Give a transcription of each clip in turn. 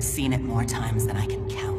I've seen it more times than I can count.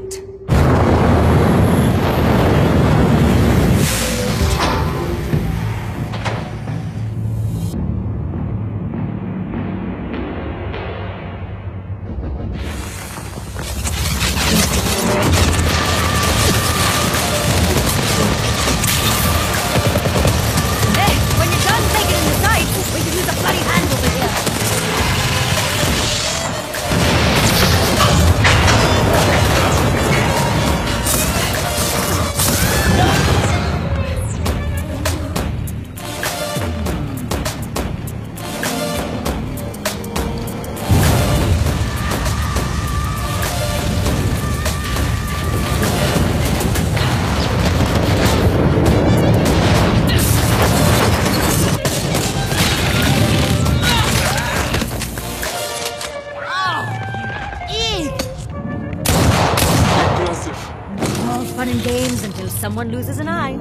Fun and games until someone loses an eye.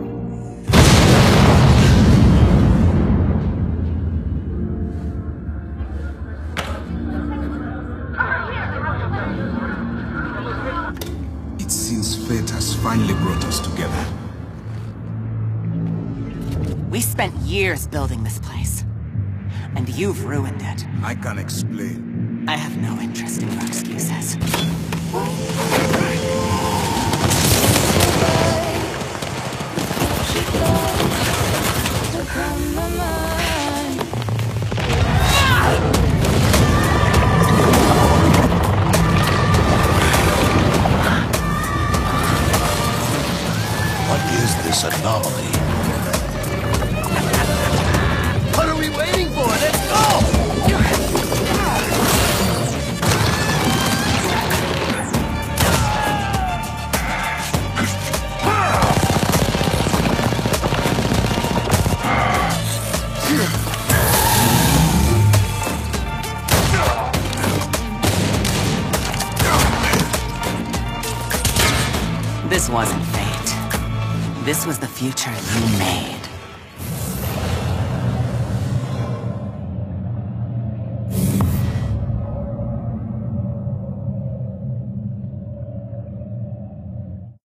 It seems fate has finally brought us together. We spent years building this place. And you've ruined it. I can't explain. I have no interest in your excuses. This anomaly? What are we waiting for? Let's go! This wasn't fate. This was the future you made.